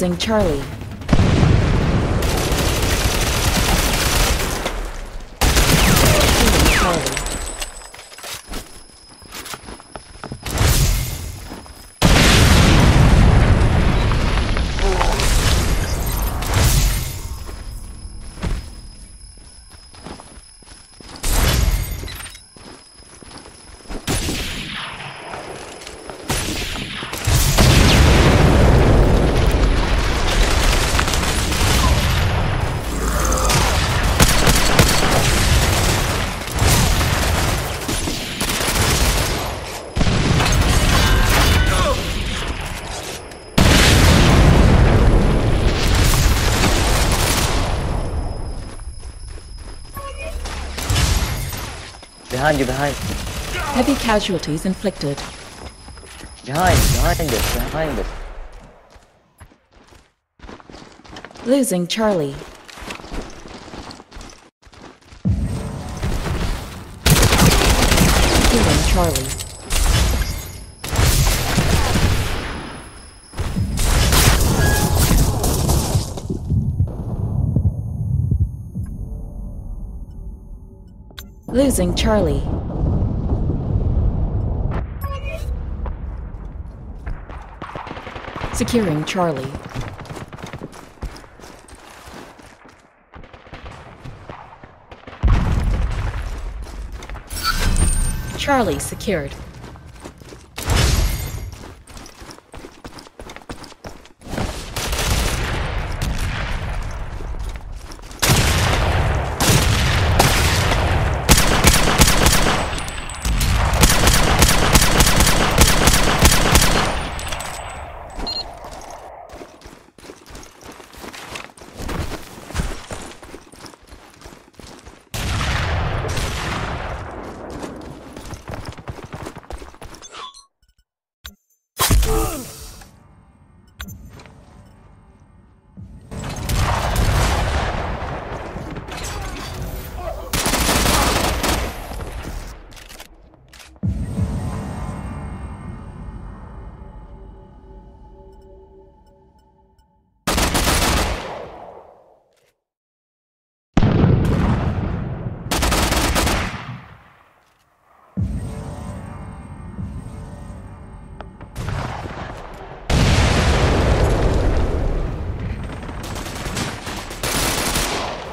Losing Charlie. Behind you, behind. Heavy casualties inflicted. Behind, behind us, behind us. Losing Charlie. Killing Charlie. Losing Charlie. Securing Charlie. Charlie secured.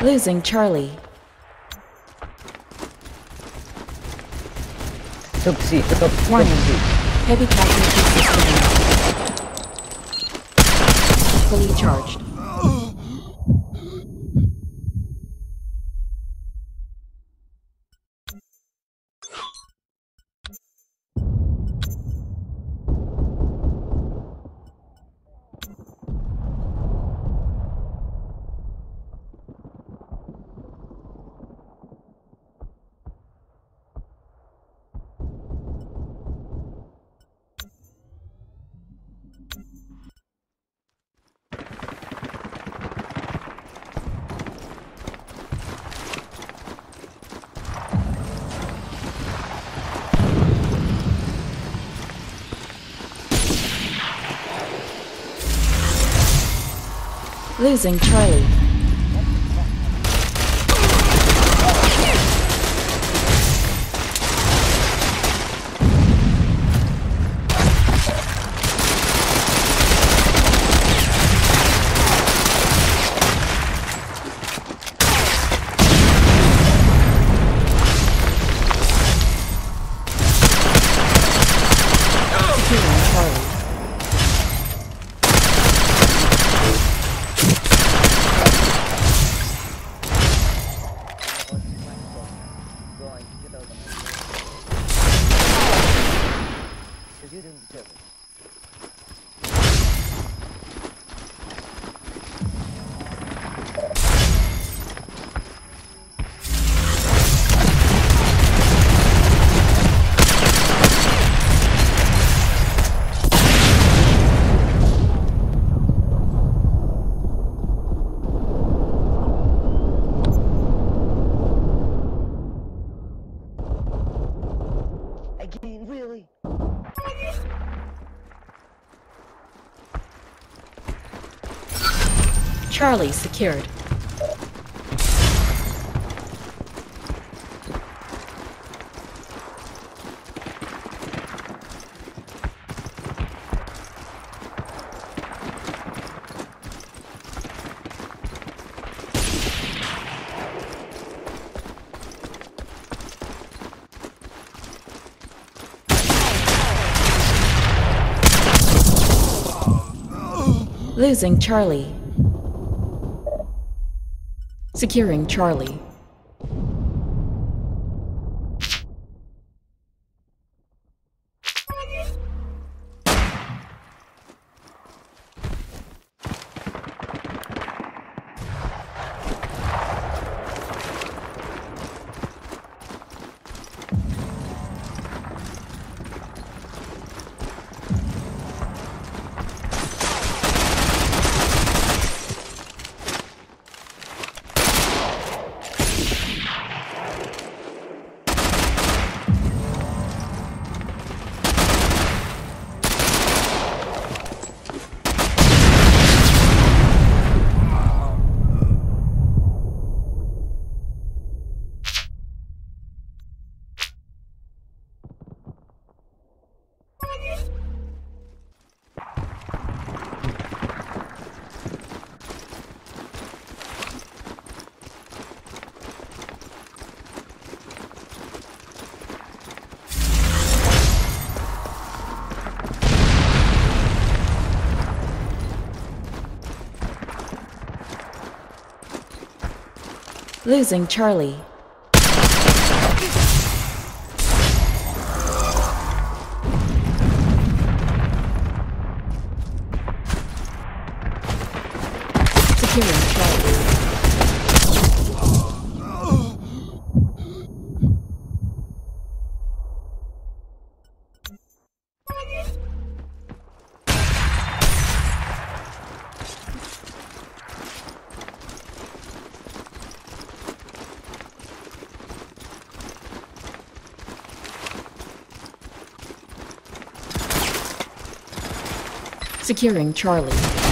Losing Charlie. Top C, top Warning. Heavy sustained. Fully charged. Losing Charlie. Charlie secured. Losing Charlie. Securing Charlie. Losing Charlie. Securing Charlie.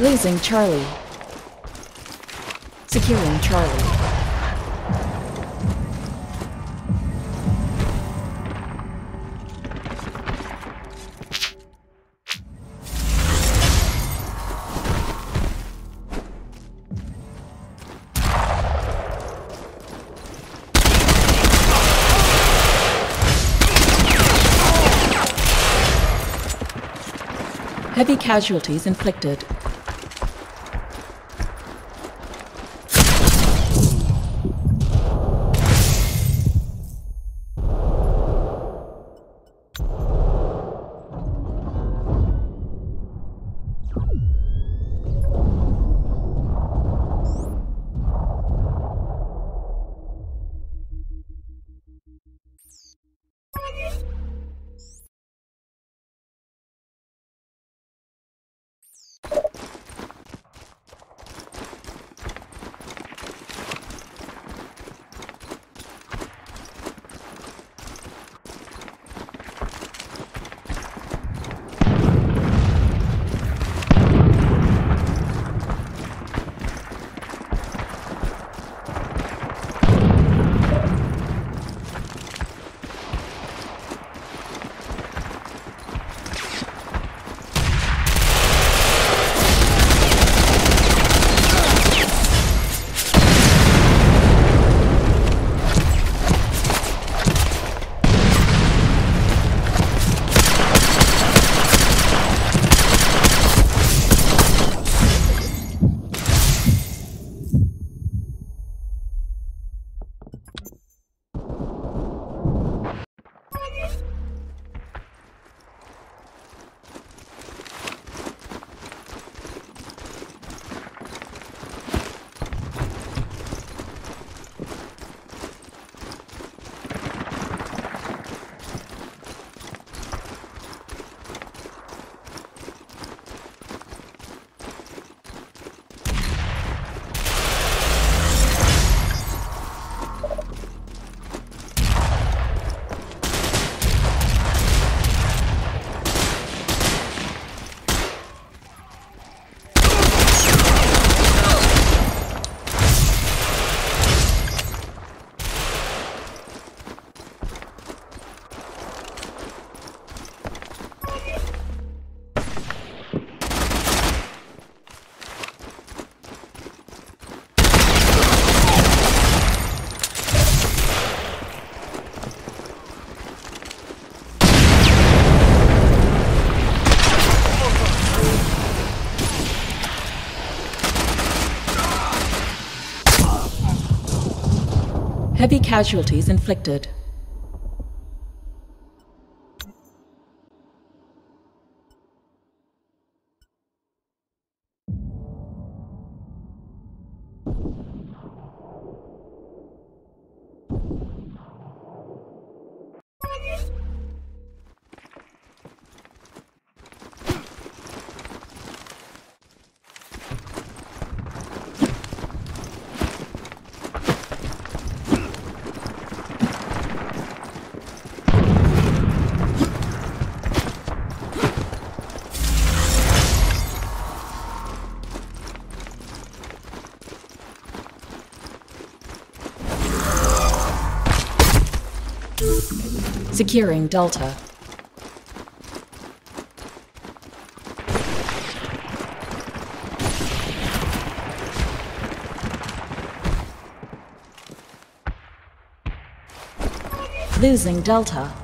Losing Charlie. Securing Charlie. Heavy casualties inflicted. Casualties inflicted. Securing Delta. Losing Delta. Securing Delta.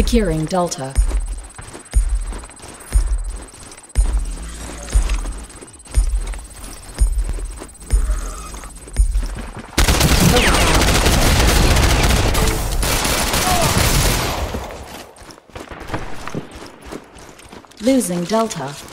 Securing Delta. Losing Delta.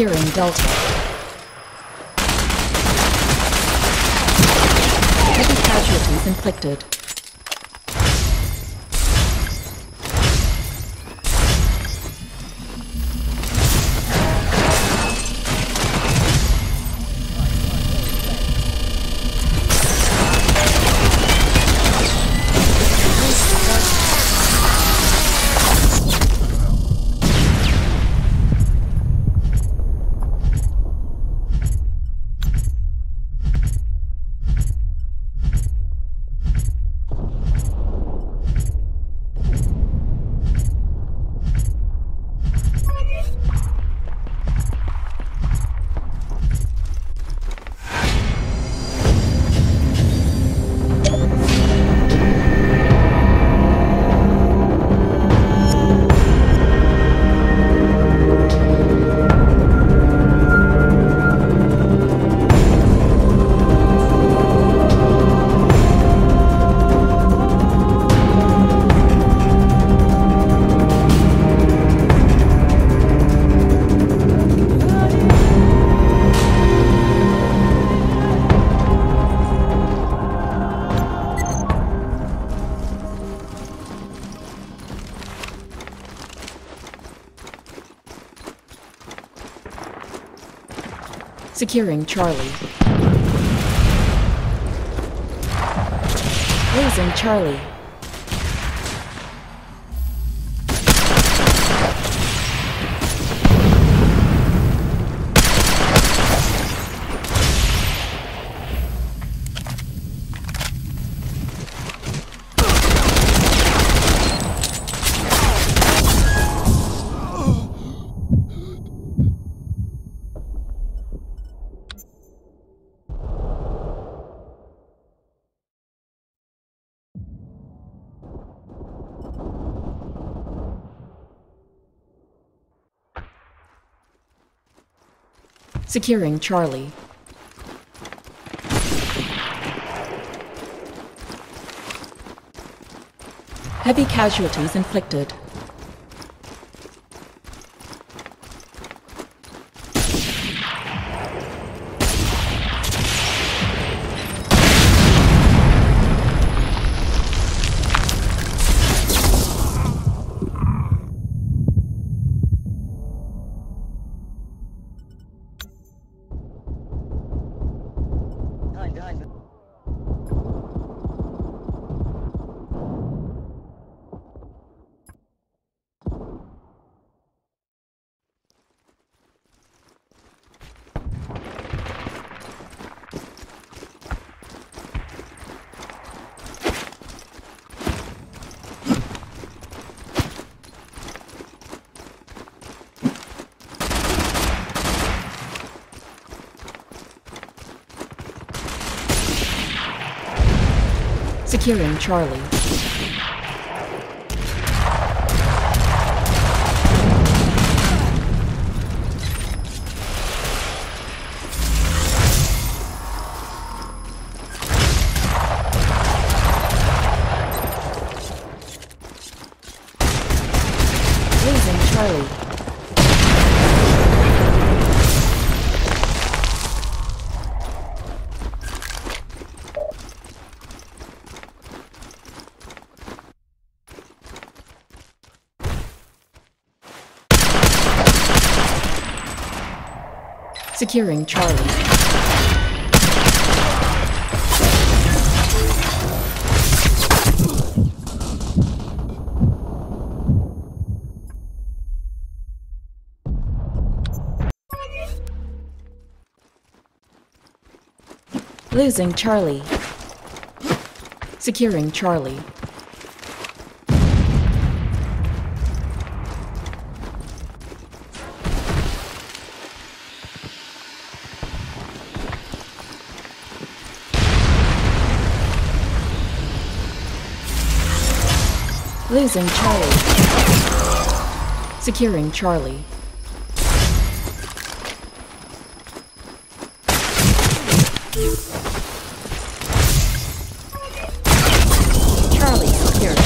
Securing Delta. Securing Charlie. Losing Charlie. Securing Charlie. Heavy casualties inflicted. Securing Charlie. Securing Charlie. Losing Charlie. Securing Charlie. Losing Charlie. Securing Charlie. Charlie secured.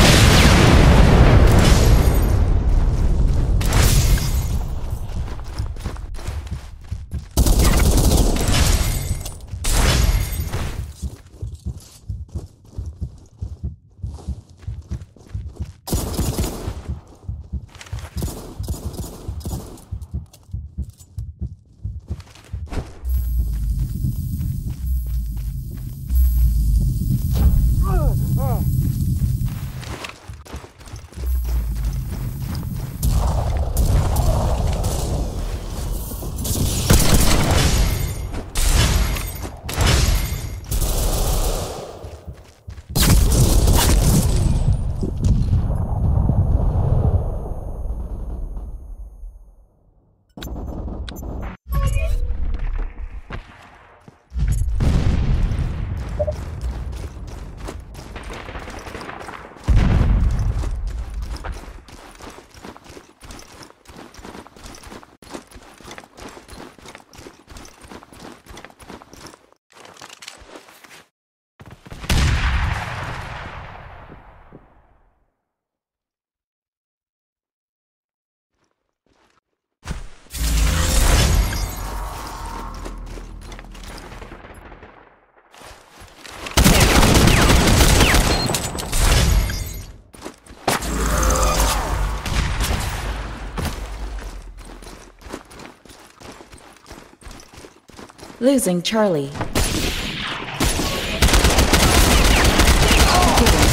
Losing Charlie. Securing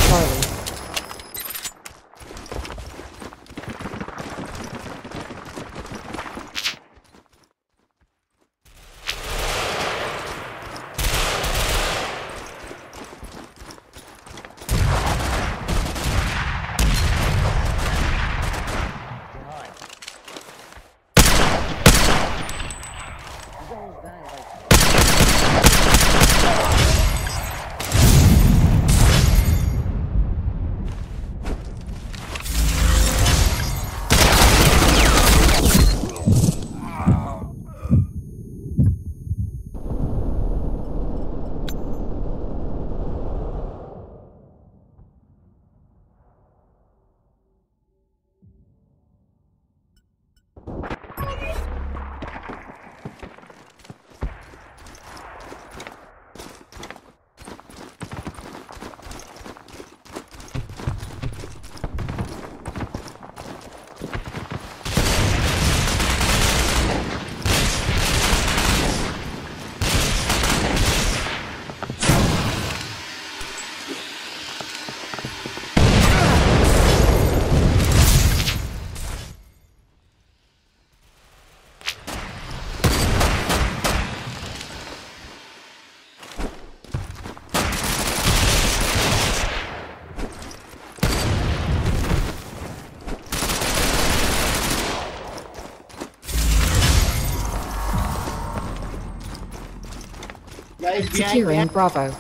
Charlie. Behind. He's almost dying like Guys, behind, Securing. Bravo.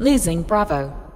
Losing Bravo.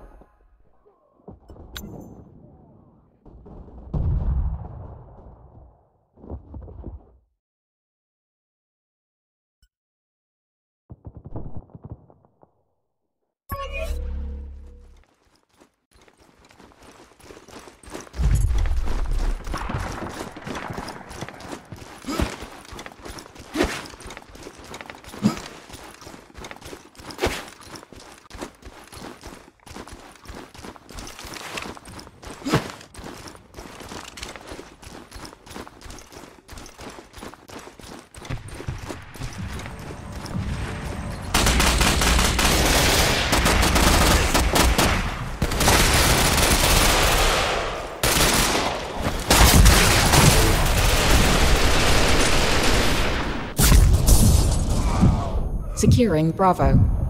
Securing Bravo.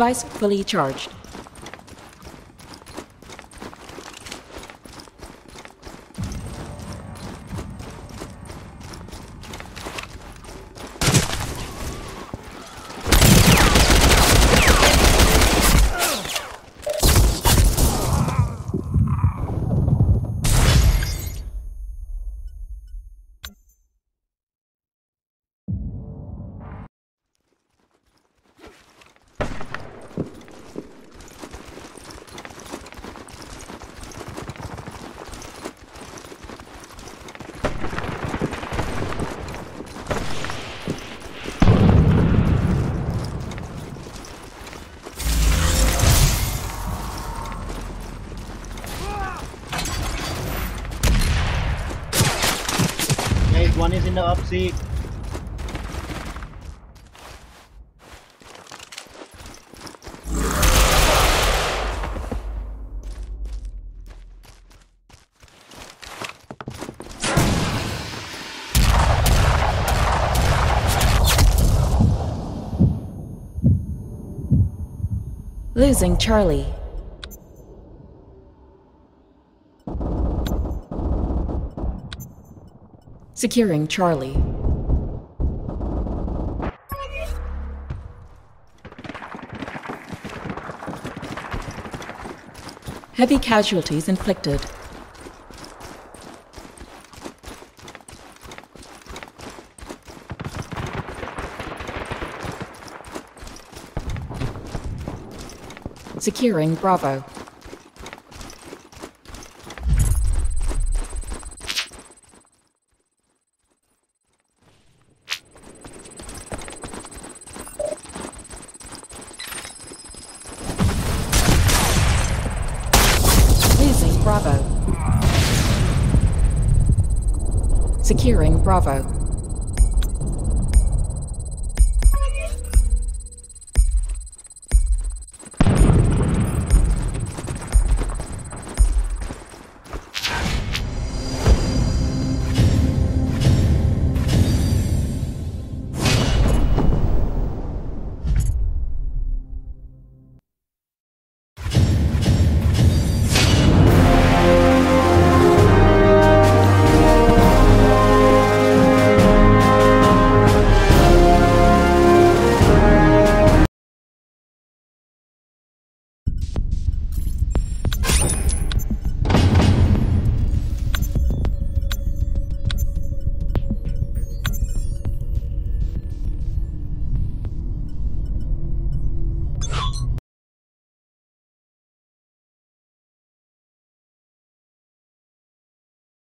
Device fully charged. Seat. Losing Charlie. Securing Charlie. Heavy casualties inflicted. Securing Bravo. Losing Bravo. Securing Bravo.